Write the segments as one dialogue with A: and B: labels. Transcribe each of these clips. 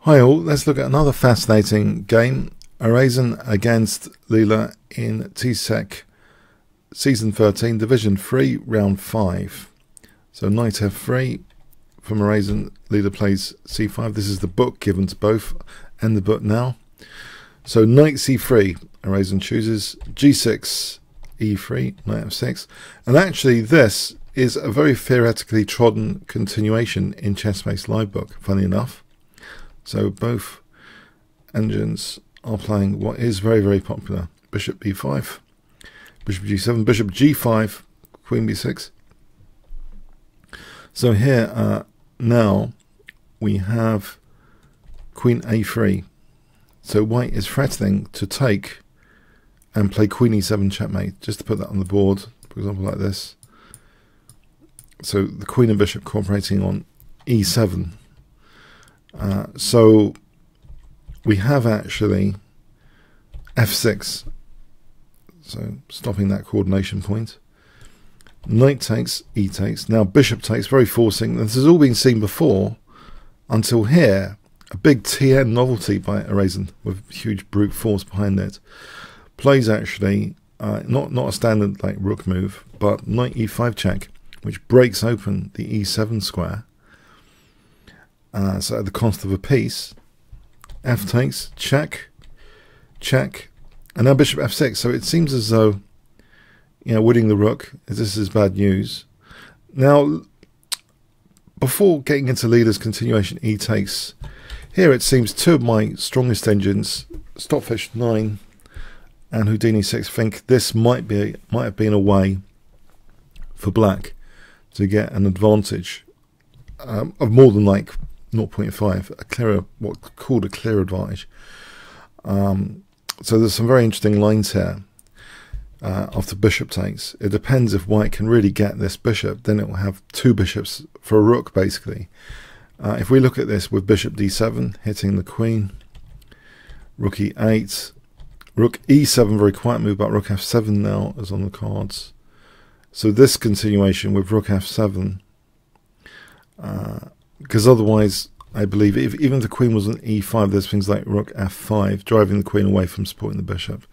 A: Hi all, let's look at another fascinating game. Arasan against Leela in TCEC Season 13, Division 3, Round 5. So Knight F3 from Arasan, Leela plays C5. This is the book given to both and the book now. So Knight C3, Arasan chooses G6, E3, Knight F6. And actually this is a very theoretically trodden continuation in Chessbase Live book, funny enough. So both engines are playing what is very, very popular. Bishop b5, bishop g7, bishop g5, queen b6. So here uh, now we have queen a3. So white is threatening to take and play queen e7 checkmate, just to put that on the board, for example, like this. So the queen and bishop cooperating on e7. Uh, so we have actually f6, so stopping that coordination point. Knight takes, e takes. Now bishop takes, very forcing. This has all been seen before until here. A big TN novelty by Arasan with huge brute force behind it. Plays actually uh, not not a standard like rook move, but knight e5 check, which breaks open the e7 square uh, so at the cost of a piece. F takes, check, check, and now bishop f6. So it seems as though, you know, winning the rook, this is bad news. Now, before getting into Leela's continuation, e takes. Here it seems two of my strongest engines, Stockfish 9 and Houdini 6, think this might be might have been a way for black to get an advantage um, of more than like 0.5, a clearer, what called a clear advantage. Um, so there's some very interesting lines here uh, after bishop takes. It depends if white can really get this bishop, then it will have two bishops for a rook, basically. Uh, if we look at this with bishop d7, hitting the queen, rook e8, rook e7, very quiet move, but rook f7 now is on the cards. So this continuation with rook f7, uh, because otherwise, I believe, if, even if the queen was on e5, there's things like rook f5, driving the queen away from supporting the bishop.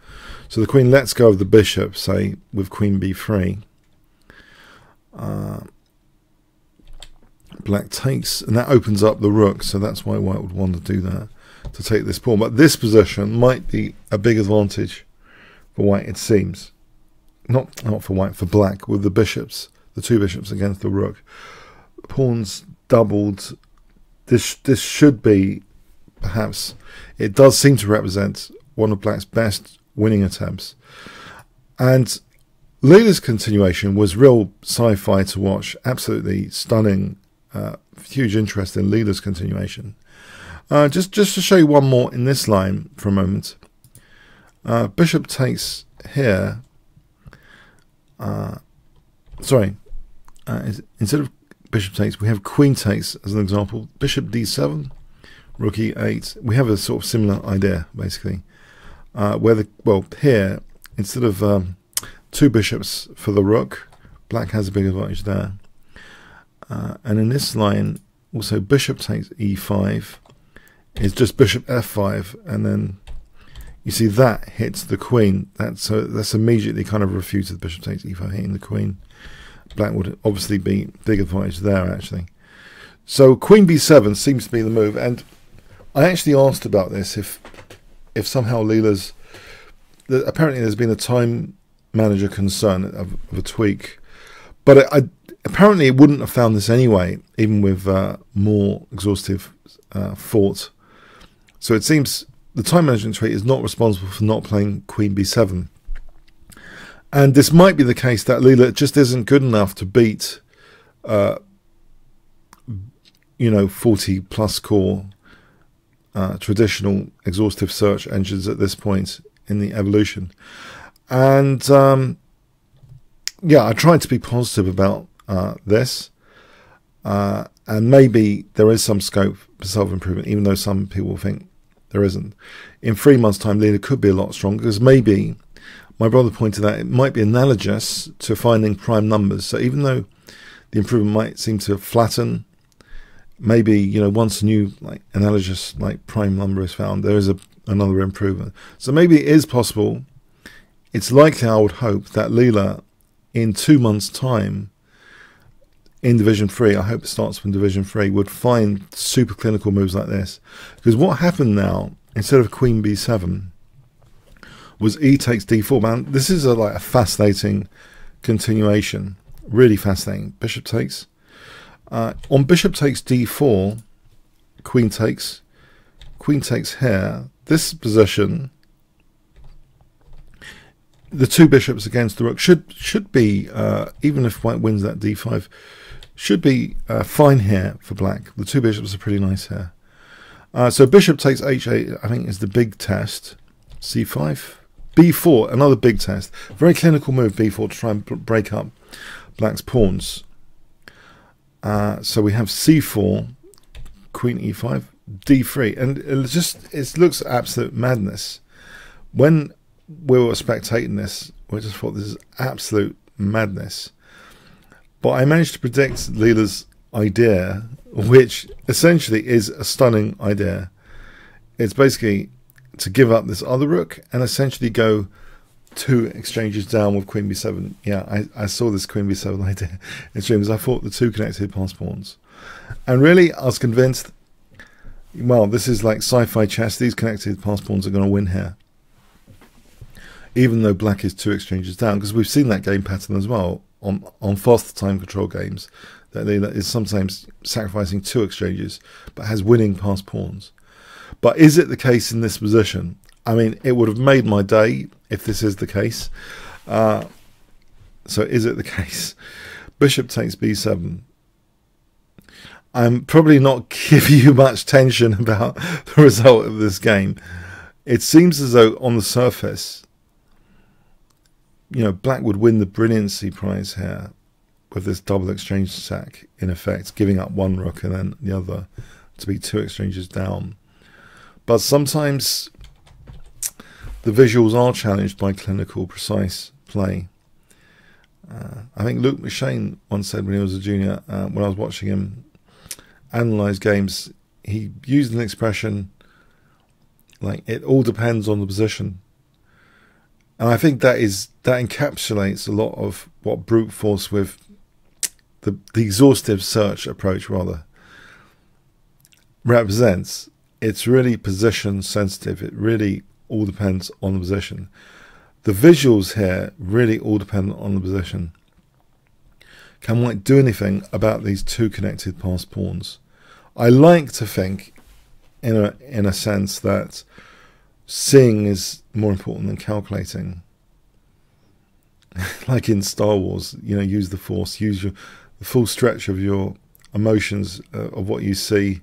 A: So the queen lets go of the bishop, say, with queen b3. Uh, black takes, and that opens up the rook, so that's why white would want to do that, to take this pawn. But this position might be a big advantage for white, it seems. Not, not for white, for black, with the bishops, the two bishops against the rook. Pawns doubled. This this should be perhaps it does seem to represent one of Black's best winning attempts. And Leela's continuation was real sci-fi to watch. Absolutely stunning. Uh, huge interest in Leela's continuation. Uh, just just to show you one more in this line for a moment. Uh, Bishop takes here. Uh, sorry. Uh, instead of bishop takes. We have queen takes as an example. Bishop d7, rook e8. We have a sort of similar idea, basically. Uh, where the well here instead of um, two bishops for the rook, black has a big advantage there. Uh, and in this line, also bishop takes e5 is just bishop f5, and then you see that hits the queen. That's so that's immediately kind of refuted. Bishop takes e5, hitting the queen black would obviously be big advantage there actually. So queen b7 seems to be the move, and I actually asked about this if if somehow Leela's apparently there's been a time manager concern of, of a tweak, but I, I, apparently it wouldn't have found this anyway, even with uh, more exhaustive uh, thought. So it seems the time management tweak is not responsible for not playing queen b7. And this might be the case that Leela just isn't good enough to beat, uh, you know, 40 plus core uh, traditional exhaustive search engines at this point in the evolution. And um, yeah, I tried to be positive about uh, this. Uh, and maybe there is some scope for self improvement, even though some people think there isn't. In three months' time, Leela could be a lot stronger because maybe my brother pointed out it might be analogous to finding prime numbers. So even though the improvement might seem to flatten maybe you know once a new like analogous like prime number is found, there is a another improvement. So maybe it is possible. It's likely, I would hope, that Leela in two months' time in Division 3, I hope it starts from Division 3, would find super clinical moves like this. Because what happened now, instead of Queen B7, was E takes D4. Man, this is a, like a fascinating continuation. Really fascinating. Bishop takes. Uh, on Bishop takes D4, Queen takes. Queen takes here. This position, the two bishops against the rook should should be uh, even if White wins that D5 should be uh, fine here for black. The two bishops are pretty nice here. Uh, so bishop takes h8, I think, is the big test. c5. B4, another big test. Very clinical move, b4, to try and break up black's pawns. Uh, so we have c4, queen e5, d3. And it just it looks absolute madness. When we were spectating this, we just thought this is absolute madness. But I managed to predict Leela's idea, which essentially is a stunning idea. It's basically to give up this other rook and essentially go two exchanges down with queen b7. Yeah, I, I saw this queen b7 idea in streams. I thought the two connected pass pawns. And really, I was convinced, well, this is like sci-fi chess. These connected pass pawns are going to win here. Even though black is two exchanges down, because we've seen that game pattern as well on on fast time control games that is sometimes sacrificing two exchanges but has winning pass pawns. But is it the case in this position? I mean, it would have made my day if this is the case. Uh, so is it the case? Bishop takes b7. I'm probably not giving you much tension about the result of this game. It seems as though on the surface you know, Black would win the brilliancy prize here with this double exchange sack, in effect, giving up one rook and then the other to be two exchanges down. But sometimes the visuals are challenged by clinical, precise play. Uh, I think Luke McShane once said when he was a junior, uh, when I was watching him analyze games, he used an expression like it all depends on the position. And I think that is that encapsulates a lot of what brute force with the the exhaustive search approach rather represents. It's really position sensitive. It really all depends on the position. The visuals here really all depend on the position. Can White do anything about these two connected pass pawns? I like to think, in a in a sense, that seeing is more important than calculating. like in Star Wars, you know, use the Force, use your the full stretch of your emotions uh, of what you see,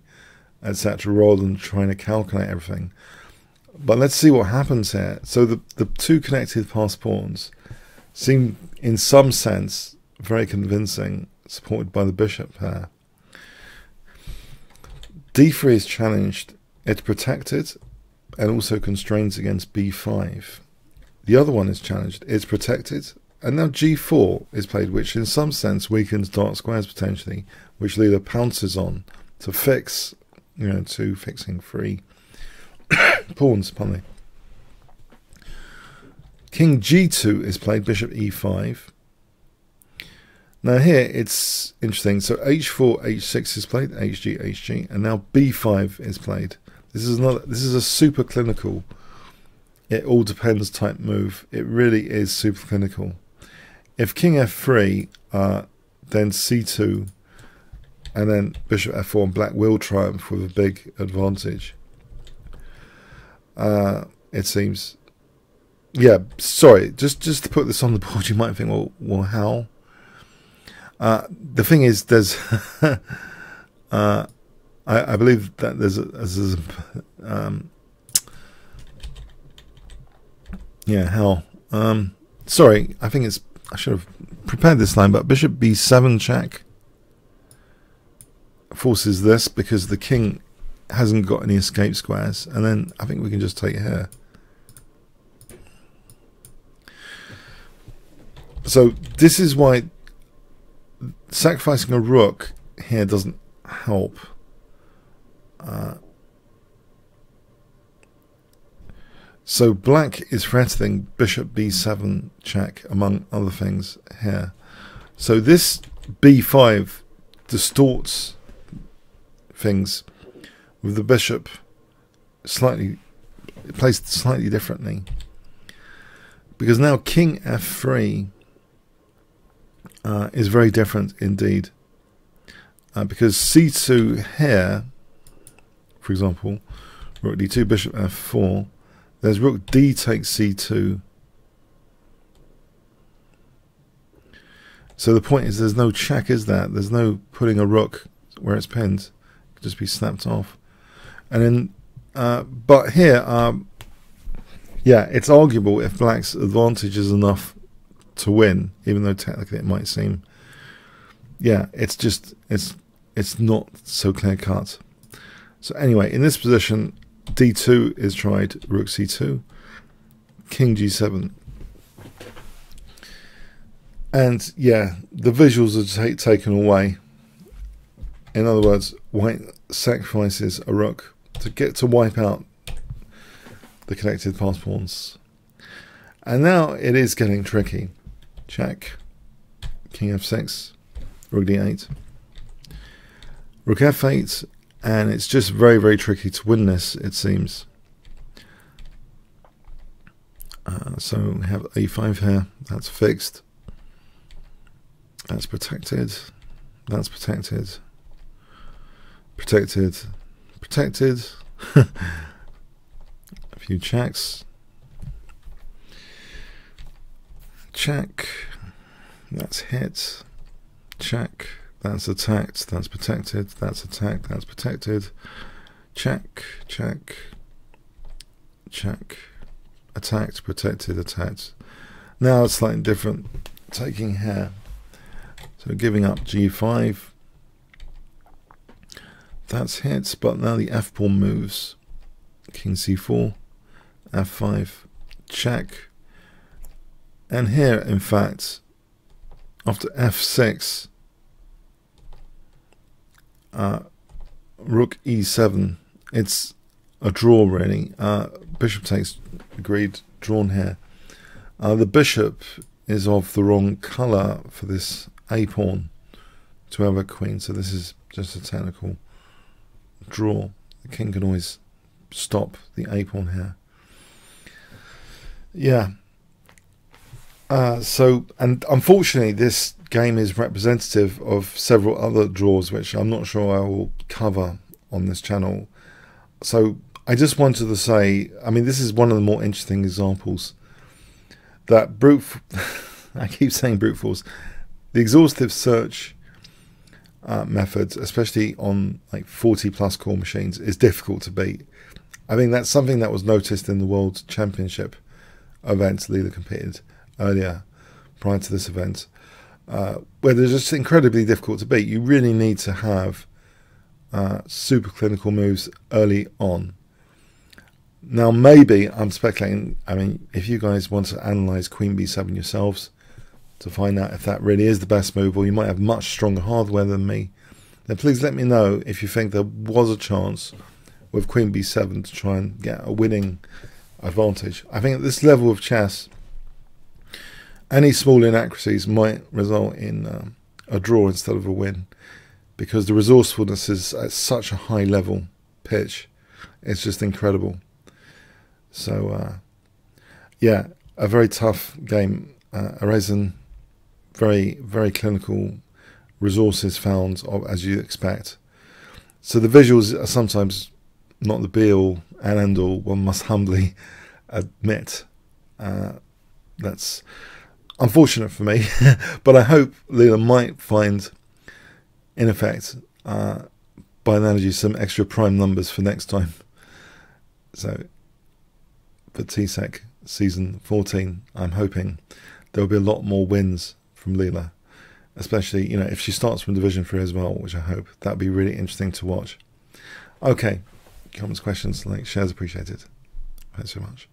A: etc., rather than trying to calculate everything. But let's see what happens here. So the the two connected pass pawns seem, in some sense, very convincing, supported by the bishop here. D3 is challenged. It's protected and also constrains against b5. The other one is challenged, it's protected, and now g4 is played, which in some sense weakens dark squares potentially, which Leela pounces on to fix, you know, two, fixing three pawns, pardon me. King g2 is played, bishop e5. Now here it's interesting. So h4, h6 is played, hg, hg, and now b5 is played. This is not. This is a super clinical. It all depends type move. It really is super clinical. If King f3, uh, then c2, and then Bishop f4, and Black will triumph with a big advantage. Uh, it seems. Yeah, sorry. Just just to put this on the board, you might think, well, well, how? Uh, the thing is, there's uh, I, I believe that there's a, there's a um, yeah, hell. Um, sorry, I think it's I should have prepared this line, but Bishop B7 check forces this because the king hasn't got any escape squares, and then I think we can just take here. So this is why sacrificing a rook here doesn't help Uh, so black is threatening bishop b7 check, among other things here. So this b5 distorts things with the bishop slightly placed slightly differently. Because now king f3 uh, is very different indeed. Uh, because c2 here, for example, rook d2, bishop f4, there's rook d takes c2. So the point is there's no check, is there? There's no putting a rook where it's pinned. Just be snapped off. And then, uh, but here, um, yeah, it's arguable if black's advantage is enough to win, even though technically it might seem. Yeah, it's just it's it's not so clear cut. So anyway, in this position, d2 is tried, rook c2, king g7. And yeah, the visuals are taken away. In other words, white sacrifices a rook to get to wipe out the connected pass pawns. And now it is getting tricky. Check. King f6. Rook d8. Rook f8. And it's just very, very tricky to win this, it seems. Uh, so we have a5 here. That's fixed. That's protected. That's protected. Protected. Protected. A few checks. Check. That's hit. Check. That's attacked. That's protected. That's attacked. That's protected. Check. Check. Check. Attacked. Protected. Attacked. Now it's slightly different. Taking here. So giving up g5. That's hit, but now the f pawn moves. King c4, f5, check. And here, in fact, after f6, uh, rook e7, it's a draw really. Uh, bishop takes agreed, drawn here. Uh, the bishop is of the wrong colour for this a pawn to have a queen, so this is just a technical draw. The king can always stop the a pawn here. Yeah. Uh, so, and unfortunately, this game is representative of several other draws, which I'm not sure I will cover on this channel. So, I just wanted to say, I mean, this is one of the more interesting examples that brute. I keep saying brute force. The exhaustive search uh, methods, especially on like 40 plus core machines, is difficult to beat. I think that's something that was noticed in the World Championship events Leela competed earlier, prior to this event, uh, where they're just incredibly difficult to beat. You really need to have uh, super clinical moves early on. Now, maybe I'm speculating. I mean, if you guys want to analyze Queen B7 yourselves, to find out if that really is the best move, or you might have much stronger hardware than me, then please let me know if you think there was a chance with Queen B7 to try and get a winning advantage. I think at this level of chess, any small inaccuracies might result in um, a draw instead of a win because the resourcefulness is at such a high level pitch. It's just incredible. So, uh, yeah, a very tough game. Uh, Arasan very, very clinical resources found, as you expect. So the visuals are sometimes not the be all and end all, one must humbly admit. Uh, that's unfortunate for me, but I hope Leela might find, in effect, uh, by analogy, some extra prime numbers for next time. So, for TCEC season 14, I'm hoping there will be a lot more wins from Leela. Especially, you know, if she starts from Division 3 as well, which I hope. That'd be really interesting to watch. Okay. Comments, questions, likes, shares appreciated. Thanks so much.